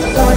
Bye.